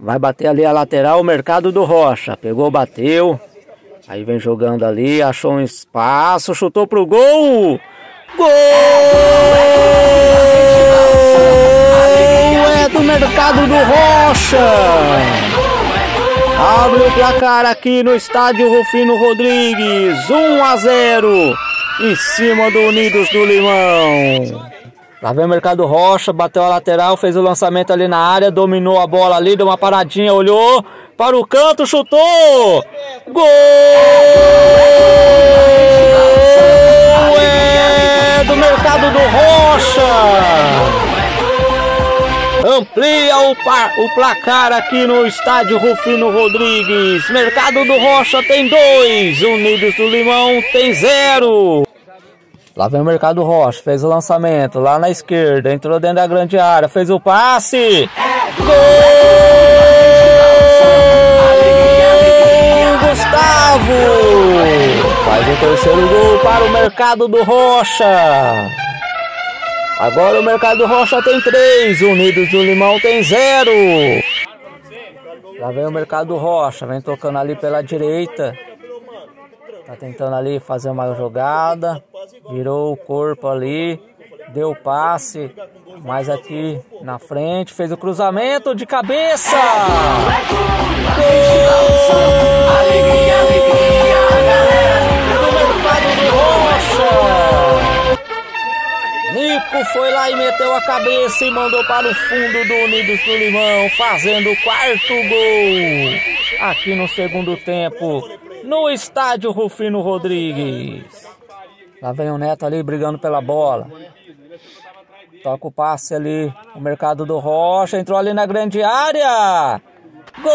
Vai bater ali a lateral, o Mercado do Rocha. Pegou, bateu. Aí vem jogando ali, achou um espaço, chutou pro gol. Gol! É do Mercado do Rocha. Abre o placar aqui no estádio Rufino Rodrigues. 1 a 0 em cima do Unidos do Limão. Lá vem o Mercado Rocha, bateu a lateral, fez o lançamento ali na área, dominou a bola ali, deu uma paradinha, olhou para o canto, chutou! Gol! É do Mercado do Rocha! Amplia o, o placar aqui no estádio Rufino Rodrigues. Mercado do Rocha tem dois, Unidos do Limão tem zero. Lá vem o Mercado Rocha, fez o lançamento lá na esquerda, entrou dentro da grande área, fez o passe. Gol! Gustavo! Faz o terceiro gol para o Mercado do Rocha. Agora o Mercado do Rocha tem três, Unidos do Limão tem zero. Lá vem o Mercado do Rocha, vem tocando ali pela direita. Tá tentando ali fazer uma jogada. Virou o corpo ali. Deu passe. Mais aqui na frente. Fez o cruzamento de cabeça. Nico foi lá e meteu a cabeça e mandou para o fundo do Unidos do Limão, fazendo o quarto gol aqui no segundo tempo no estádio Rufino Rodrigues. Lá vem o Neto ali brigando pela bola. Toca o passe ali. O Mercado do Rocha entrou ali na grande área. Gol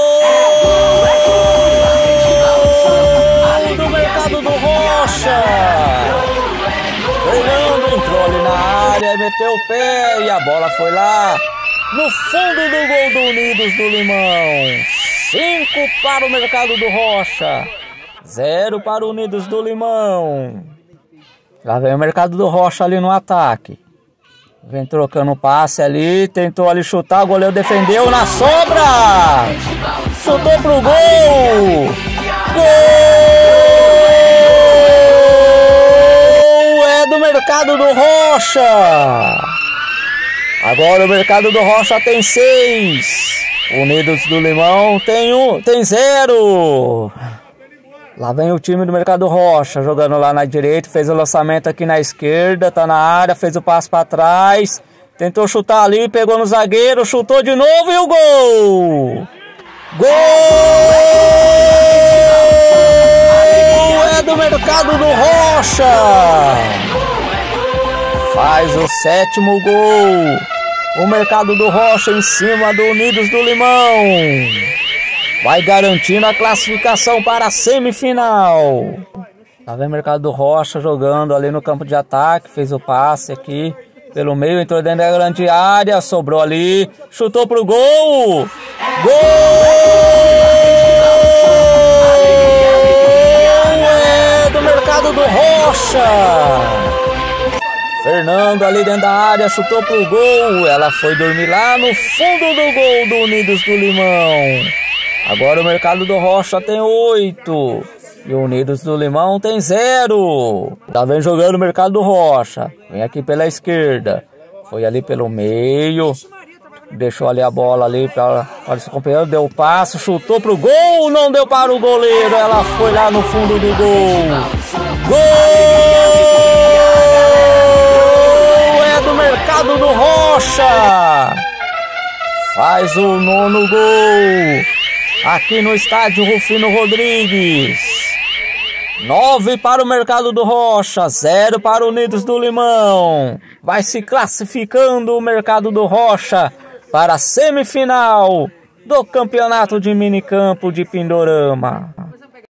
do Mercado do Rocha. Fernando entrou ali na área, meteu o pé e a bola foi lá no fundo do gol do Unidos do Limão. Cinco para o Mercado do Rocha. Zero para o Unidos do Limão. Lá vem o Mercado do Rocha ali no ataque. Vem trocando passe ali, tentou ali chutar, o goleiro defendeu na sobra! Chutou pro gol! Gol! É do Mercado do Rocha! Agora o Mercado do Rocha tem seis. Unidos do Limão tem um, tem zero. Lá vem o time do Mercado Rocha, jogando lá na direita, fez o lançamento aqui na esquerda, tá na área, fez o passo para trás, tentou chutar ali, pegou no zagueiro, chutou de novo e o gol! Gol! É do Mercado do Rocha! Faz o sétimo gol! O Mercado do Rocha em cima do Unidos do Limão vai garantindo a classificação para a semifinal. Tá vendo o Mercado do Rocha jogando ali no campo de ataque, fez o passe aqui pelo meio, entrou dentro da grande área, sobrou ali, chutou pro gol! Gol! É do Mercado do Rocha! Fernando ali dentro da área, chutou pro gol. Ela foi dormir lá no fundo do gol do Unidos do Limão. Agora o Mercado do Rocha tem oito. E o Unidos do Limão tem zero. Tá vendo jogando o Mercado do Rocha. Vem aqui pela esquerda. Foi ali pelo meio. Deixou ali a bola ali para, para seu companheiro. Deu passo, chutou pro gol. Não deu para o goleiro. Ela foi lá no fundo do gol. Gol! É do Mercado do Rocha. Faz o nono gol aqui no estádio Rufino Rodrigues. 9 para o Mercado do Rocha, 0 para o Unidos do Limão. Vai se classificando o Mercado do Rocha para a semifinal do Campeonato de Minicampo de Pindorama.